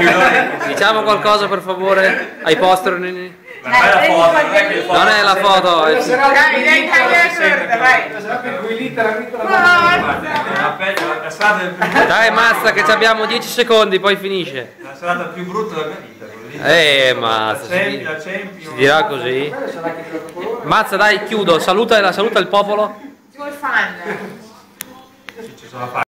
Diciamo qualcosa per favore ai poster. Nini. Ma la eh, eh, eh, foto, non è la foto. Dai, dai, dai, Dai, mazza che abbiamo 10 secondi, poi finisce. la strada più brutta della mia vita. Eh, mazza. Si, si dirà così. Mazza, dai, chiudo. Saluta, saluta il popolo. Tuoi fan. Ci